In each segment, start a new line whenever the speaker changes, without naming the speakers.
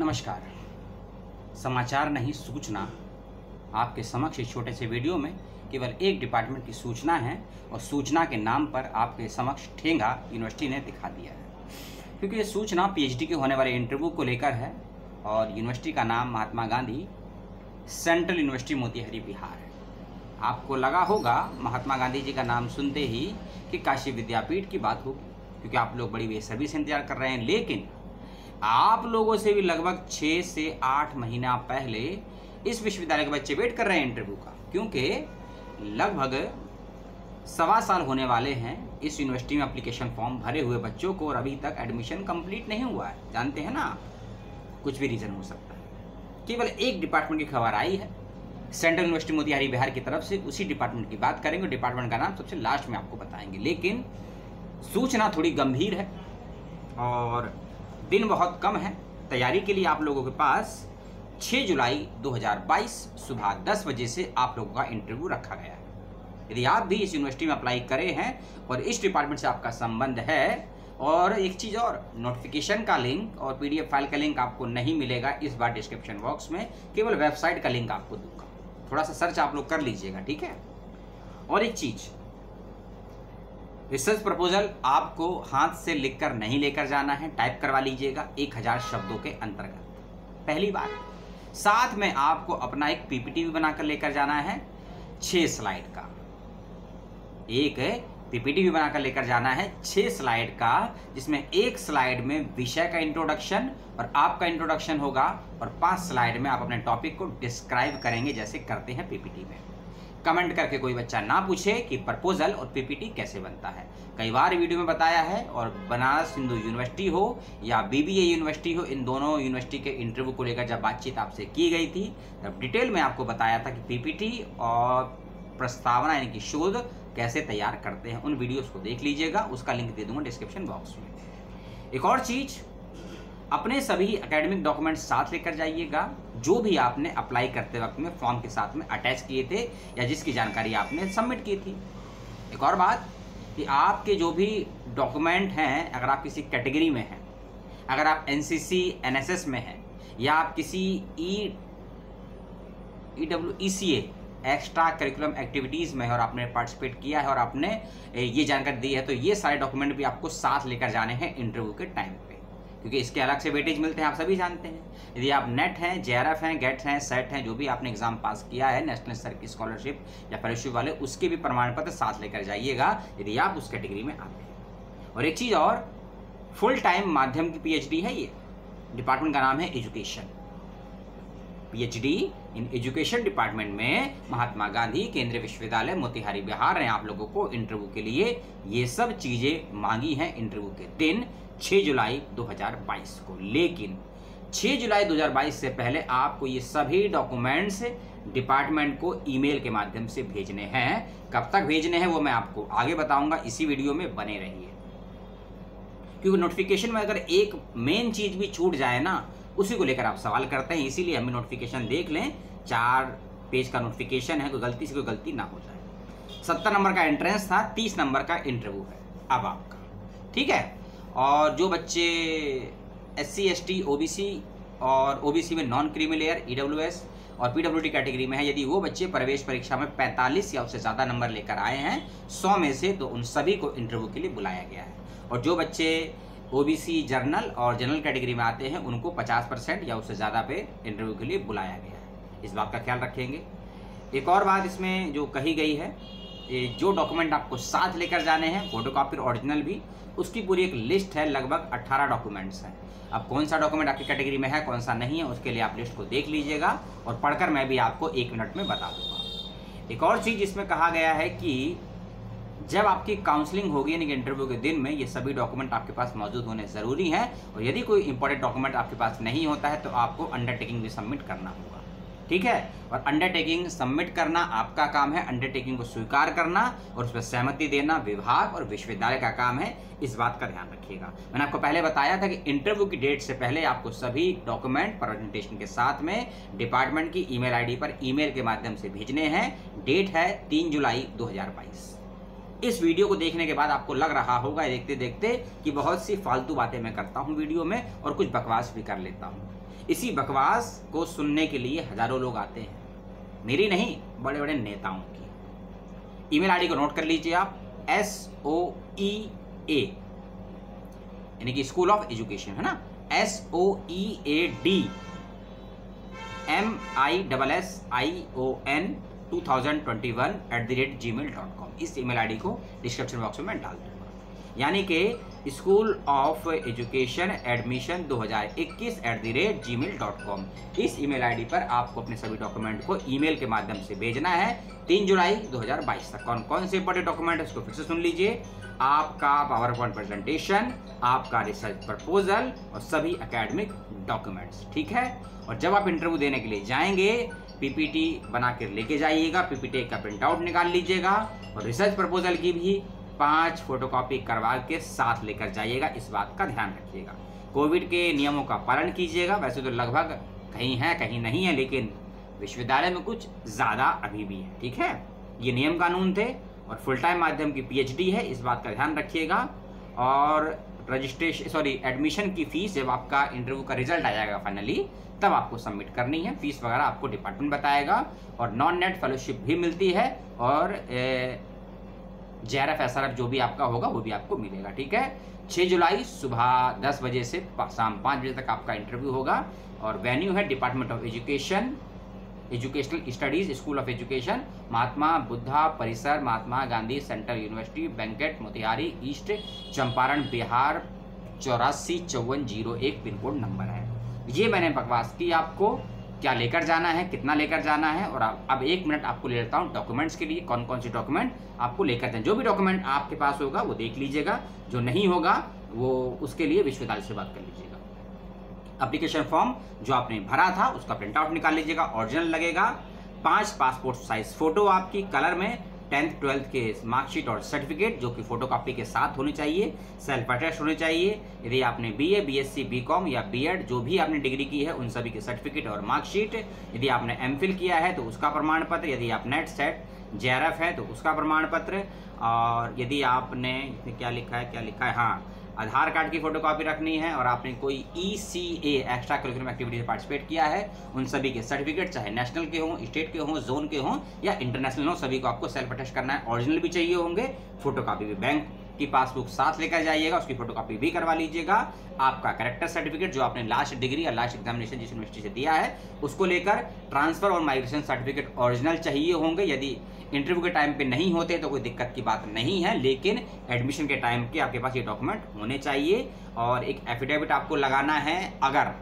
नमस्कार। समाचार नहीं, सूचना। आपके समक्ष इस छोटे से वीडियो में केवल एक डिपार्टमेंट की सूचना है और सूचना के नाम पर आपके समक्ष ठेंगा यूनिवर्सिटी ने दिखा दिया है। क्योंकि ये सूचना पीएचडी के होने वाले इंटरव्यू को लेकर है और यूनिवर्सिटी का नाम महात्मा गांधी सेंट्रल यूनिवर्सिटी मोतिहारी, बिहार है। आपको लगा होगा, महात्मा गांधी जी का नाम सुनते ही कि काशी विद्यापीठ की बात होगी, क्योंकि आप लोग बड़ी बेसब्री से इंतज़ार कर रहे हैं, लेकिन आप लोगों से भी लगभग छः से आठ महीना पहले इस विश्वविद्यालय के बच्चे वेट कर रहे हैं इंटरव्यू का, क्योंकि लगभग सवा साल होने वाले हैं इस यूनिवर्सिटी में एप्लीकेशन फॉर्म भरे हुए बच्चों को और अभी तक एडमिशन कंप्लीट नहीं हुआ है। जानते हैं ना कुछ भी रीज़न हो सकता है। केवल एक डिपार्टमेंट की खबर आई है। सेंट्रल यूनिवर्सिटी मोतिहारी बिहार की तरफ़ से उसी डिपार्टमेंट की बात करेंगे। डिपार्टमेंट का नाम सबसे लास्ट में आपको बताएँगे। लेकिन सूचना थोड़ी गंभीर है और दिन बहुत कम है। तैयारी के लिए आप लोगों के पास 6 जुलाई 2022 सुबह 10 बजे से आप लोगों का इंटरव्यू रखा गया है। यदि आप भी इस यूनिवर्सिटी में अप्लाई करे हैं और इस डिपार्टमेंट से आपका संबंध है और एक चीज़ और नोटिफिकेशन का लिंक और पीडीएफ फ़ाइल का लिंक आपको नहीं मिलेगा, इस बार डिस्क्रिप्शन बॉक्स में केवल वेबसाइट का लिंक आपको दूँगा। थोड़ा सा सर्च आप लोग कर लीजिएगा, ठीक है? और एक चीज़ रिसर्च प्रपोजल आपको हाथ से लिखकर नहीं लेकर जाना है। टाइप करवा लीजिएगा एक हज़ार शब्दों के अंतर्गत। पहली बात, साथ में आपको अपना एक पीपीटी भी बनाकर लेकर जाना है छह स्लाइड का। एक पीपीटी भी बनाकर लेकर जाना है छह स्लाइड का, जिसमें एक स्लाइड में विषय का इंट्रोडक्शन और आपका इंट्रोडक्शन होगा और पाँच स्लाइड में आप अपने टॉपिक को डिस्क्राइब करेंगे, जैसे करते हैं पीपीटी में। कमेंट करके कोई बच्चा ना पूछे कि प्रपोजल और पीपीटी कैसे बनता है। कई बार वीडियो में बताया है, और बनारस हिंदू यूनिवर्सिटी हो या बीबीए यूनिवर्सिटी हो, इन दोनों यूनिवर्सिटी के इंटरव्यू को लेकर जब बातचीत आपसे की गई थी, तब डिटेल में आपको बताया था कि पीपीटी और प्रस्तावना यानी कि शोध कैसे तैयार करते हैं। उन वीडियोस को देख लीजिएगा, उसका लिंक दे दूँगा डिस्क्रिप्शन बॉक्स में। एक और चीज़, अपने सभी एकेडमिक डॉक्यूमेंट्स साथ लेकर जाइएगा। जो भी आपने अप्लाई करते वक्त में फॉर्म के साथ में अटैच किए थे या जिसकी जानकारी आपने सबमिट की थी। एक और बात कि आपके जो भी डॉक्यूमेंट हैं, अगर आप किसी कैटेगरी में हैं, अगर आप एनसीसी एनएसएस में हैं, या आप किसी E E W E C extra curriculum activities में और आपने पार्टिसिपेट किया है और आपने ये जानकारी दी है तो ये सारे डॉक्यूमेंट भी आपको साथ लेकर जाने हैं इंटरव्यू के टाइम पे। क्योंकि इसके अलग से वेटेज मिलते हैं, आप सभी जानते हैं। यदि आप नेट हैं जेआरएफ हैं गेट हैं सेट हैं, जो भी आपने एग्ज़ाम पास किया है नेशनल स्तर की स्कॉलरशिप या फेलोशिप वाले, उसके भी प्रमाण पत्र साथ लेकर जाइएगा, यदि आप उस कैटेगरी में आते हैं। और एक चीज़ और फुल टाइम माध्यम की पीएचडी है ये। डिपार्टमेंट का नाम है education PhD in education department में महात्मा गांधी केंद्रीय विश्वविद्यालय, मोतिहारी, बिहार ने आप लोगों को इंटरव्यू के लिए ये सब चीज़ें मांगी हैं इंटरव्यू के दिन। 6 जुलाई 2022 को। लेकिन 6 जुलाई 2022 से पहले आपको ये सभी डॉक्यूमेंट्स डिपार्टमेंट को ईमेल के माध्यम से भेजने हैं। कब तक भेजने हैं वो मैं आपको आगे बताऊँगा। इसी वीडियो में बने रहिए। क्योंकि नोटिफिकेशन में अगर एक मेन चीज़ भी छूट जाए ना, उसी को लेकर आप सवाल करते हैं। इसीलिए हमें नोटिफिकेशन देख लें। चार पेज का नोटिफिकेशन है, कोई गलती से कोई गलती ना हो जाए। सत्तर नंबर का एंट्रेंस था, तीस नंबर का इंटरव्यू है। अब आपका। ठीक है? और जो बच्चे S C S T O B C और ओ बी सी में non creamy layer E W S और पी डब्ल्यू कैटेगरी में है, यदि वो बच्चे प्रवेश परीक्षा में 45 या उससे ज़्यादा नंबर लेकर आए हैं 100 में से तो उन सभी को इंटरव्यू के लिए बुलाया गया है। और जो बच्चे ओबीसी जर्नल और जनरल कैटेगरी में आते हैं, उनको 50 परसेंट या उससे ज़्यादा पे इंटरव्यू के लिए बुलाया गया है। इस बात का ख्याल रखेंगे। एक और बात इसमें जो कही गई है जो डॉक्यूमेंट आपको साथ लेकर जाने हैं फ़ोटो कॉपी ओरिजिनल भी, उसकी पूरी एक लिस्ट है, लगभग 18 डॉक्यूमेंट्स हैं। अब कौन सा डॉक्यूमेंट आपकी कैटेगरी में है, कौन सा नहीं है, उसके लिए आप लिस्ट को देख लीजिएगा और पढ़कर मैं भी आपको एक मिनट में बता दूँगा। एक और चीज़ इसमें कहा गया है कि जब आपकी काउंसलिंग होगी, यानी कि इंटरव्यू के दिन में, ये सभी डॉक्यूमेंट आपके पास मौजूद होने ज़रूरी हैं और यदि कोई इंपॉर्टेंट डॉक्यूमेंट आपके पास नहीं होता है तो आपको अंडरटेकिंग भी सबमिट करना होगा। ठीक है? और अंडरटेकिंग सबमिट करना आपका काम है अंडरटेकिंग को स्वीकार करना और उस पर सहमति देना विभाग और विश्वविद्यालय का काम है, इस बात का ध्यान रखिएगा। मैंने आपको पहले बताया था कि इंटरव्यू की डेट से पहले आपको सभी डॉक्यूमेंट प्रेजेंटेशन के साथ में डिपार्टमेंट की ईमेल आईडी पर ईमेल के माध्यम से भेजने हैं। डेट है तीन जुलाई दो हज़ार बाईस। इस वीडियो को देखने के बाद आपको लग रहा होगा देखते देखते कि बहुत सी फालतू बातें मैं करता हूँ वीडियो में और कुछ बकवास भी कर लेता हूँ। इसी बकवास को सुनने के लिए हज़ारों लोग आते हैं। मेरी नहीं बड़े बड़े नेताओं की। ईमेल आईडी को नोट कर लीजिए आप, एस ओ ई ए। यानी कि स्कूल ऑफ़ एजुकेशन, है ना? S O E A D. M I double S I O N 2021 at the rate G mail dot com. इस ईमेल आईडी को डिस्क्रिप्शन बॉक्स में डाल दूँगा यानी कि school of education admission 2021 at the rate G mail dot com इस email ID पर आपको अपने सभी डॉक्यूमेंट को ईमेल के माध्यम से भेजना है। तीन जुलाई 2022 तक। कौन कौन से इंपॉर्टेंट डॉक्यूमेंट है, उसको फिर से सुन लीजिए। आपका पावर पॉइंट प्रेजेंटेशन आपका रिसर्च प्रपोजल और सभी एकेडमिक डॉक्यूमेंट्स ठीक है? और जब आप इंटरव्यू देने के लिए जाएँगे पीपीटी बना कर लेके जाइएगा। पीपीटी का प्रिंट आउट निकाल लीजिएगा और रिसर्च प्रपोजल की भी पाँच फोटोकॉपी करवा के साथ लेकर जाइएगा, इस बात का ध्यान रखिएगा। कोविड के नियमों का पालन कीजिएगा, वैसे तो लगभग कहीं है, कहीं नहीं है, लेकिन विश्वविद्यालय में कुछ ज़्यादा अभी भी है, ठीक है? ये नियम कानून थे और फुल टाइम माध्यम की पीएचडी है, इस बात का ध्यान रखिएगा। और रजिस्ट्रेशन सॉरी एडमिशन की फ़ीस जब आपका इंटरव्यू का रिज़ल्ट आ जाएगा फाइनली तब आपको सबमिट करनी है। फ़ीस वगैरह आपको डिपार्टमेंट बताएगा और नॉन नेट फेलोशिप भी मिलती है और जे आर एफ़ जो भी आपका होगा, वो भी आपको मिलेगा, ठीक है? छः जुलाई सुबह दस बजे से शाम पाँच बजे तक आपका इंटरव्यू होगा और वेन्यू है department of education educational studies school of education Mahatma Buddha परिसर, Mahatma Gandhi central university Bankat Motihari east Champaran, Bihar, चौरासी चौवन ज़ीरो एक पिन कोड नंबर है। ये मैंने बकवास की आपको। क्या लेकर जाना है, कितना लेकर जाना है और अब एक मिनट आपको ले लेता हूँ डॉक्यूमेंट्स के लिए कौन कौन से डॉक्यूमेंट आपको लेकर जाए जो भी डॉक्यूमेंट आपके पास होगा, वो देख लीजिएगा, जो नहीं होगा, वो उसके लिए विश्वविद्यालय से बात कर लीजिएगा। अप्लीकेशन फॉर्म जो आपने भरा था, उसका प्रिंट आउट निकाल लीजिएगा ऑरिजिनल लगेगा। पाँच पासपोर्ट साइज़ फ़ोटो आपकी कलर में टेंथ, ट्वेल्थ के मार्कशीट और सर्टिफिकेट, जो कि फोटोकॉपी के साथ होने चाहिए सेल्फ अटेस्ट होने चाहिए। यदि आपने बीए बीएससी बीकॉम या बीएड जो भी आपने डिग्री की है, उन सभी के सर्टिफिकेट और मार्कशीट यदि आपने एम फिल किया है तो उसका प्रमाण पत्र यदि आप नेट सेट जे है तो उसका प्रमाण पत्र और यदि आपने, क्या लिखा है, क्या लिखा है हाँ आधार कार्ड की फ़ोटो कॉपी रखनी है और आपने कोई E C A extra curriculum activity में पार्टिसिपेट किया है, उन सभी के सर्टिफिकेट चाहे नेशनल के हों स्टेट के हों जोन के हों, या इंटरनेशनल हों, सभी को आपको सेल्फ अटेस्ट करना है। ऑरिजिनल भी चाहिए होंगे फ़ोटो भी। बैंक की पासबुक साथ लेकर जाइएगा, उसकी फोटोकॉपी भी करवा लीजिएगा। आपका करेक्टर सर्टिफिकेट जो आपने लास्ट डिग्री या लास्ट एग्जामिनेशन जिस यूनिवर्सिटी से दिया है, उसको लेकर ट्रांसफ़र और माइग्रेशन सर्टिफिकेट ओरिजिनल चाहिए होंगे। यदि इंटरव्यू के टाइम पे नहीं होते तो कोई दिक्कत की बात नहीं है, लेकिन एडमिशन के टाइम के आपके पास ये डॉक्यूमेंट होने चाहिए और एक एफिडेविट आपको लगाना है। अगर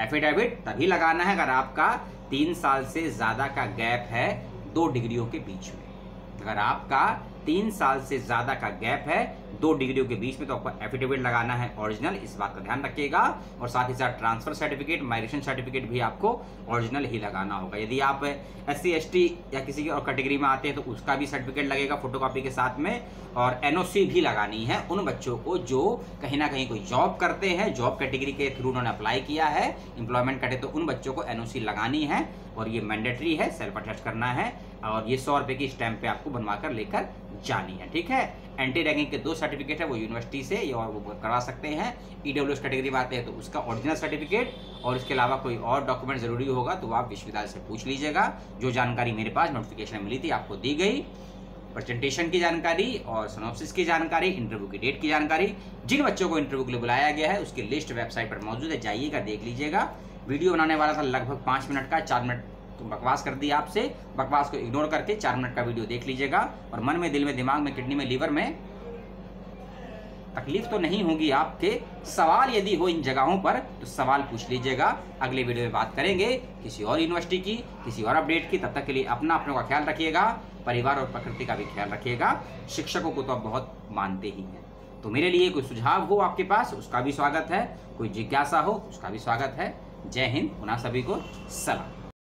एफिडेविट तभी लगाना है अगर आपका तीन साल से ज़्यादा का गैप है, दो डिग्रियों के बीच में। अगर आपका तीन साल से ज़्यादा का गैप है। दो डिग्रियों के बीच में तो आपको एफिडेविट लगाना है ओरिजिनल इस बात का ध्यान रखिएगा। और साथ ही साथ ट्रांसफ़र सर्टिफिकेट माइग्रेशन सर्टिफिकेट भी आपको ओरिजिनल ही लगाना होगा। यदि आप एस सी या किसी और कैटेगरी में आते हैं तो उसका भी सर्टिफिकेट लगेगा फोटोकॉपी के साथ में। और एनओसी भी लगानी है उन बच्चों को जो कहीं ना कहीं कोई जॉब करते हैं। जॉब कैटेगरी के थ्रू उन्होंने अप्लाई किया है। इंप्लॉयमेंट कटे तो उन बच्चों को एनओसी लगानी है। और ये मैंडेटरी है सेल्फ अटेस्ट करना है। और ये सौ रुपए की स्टैंप पे आपको बनवा कर लेकर जानी है, ठीक है? एंटी रैंकिंग के दो सर्टिफिकेट है, वो यूनिवर्सिटी से या और वो करवा सकते हैं। ई कैटेगरी में आते हैं तो उसका ओरिजिनल सर्टिफिकेट और इसके अलावा कोई और डॉक्यूमेंट ज़रूरी होगा तो आप विश्वविद्यालय से पूछ लीजिएगा। जो जानकारी मेरे पास नोटिफिकेशन मिली थी, आपको दी गई। प्रेजेंटेशन की जानकारी और सनोप्सिस की जानकारी इंटरव्यू की डेट की जानकारी, जिन बच्चों को इंटरव्यू के लिए बुलाया गया है, उसकी लिस्ट वेबसाइट पर मौजूद है, जाइएगा, देख लीजिएगा। वीडियो बनाने वाला था लगभग पाँच मिनट का, चार मिनट तो बकवास कर दी आपसे। बकवास को इग्नोर करके चार मिनट का वीडियो देख लीजिएगा। और मन में, दिल में, दिमाग में, किडनी में लीवर में तकलीफ़ तो नहीं होगी आपके। सवाल यदि हो इन जगहों पर तो सवाल पूछ लीजिएगा। अगले वीडियो में बात करेंगे किसी और यूनिवर्सिटी की, किसी और अपडेट की। तब तक के लिए अपना, अपनों का ख्याल रखिएगा। परिवार और प्रकृति का भी ख्याल रखिएगा। शिक्षकों को तो आप बहुत मानते ही हैं। तो मेरे लिए कोई सुझाव हो आपके पास, उसका भी स्वागत है। कोई जिज्ञासा हो, उसका भी स्वागत है। जय हिंद, पुनः सभी को सलाम।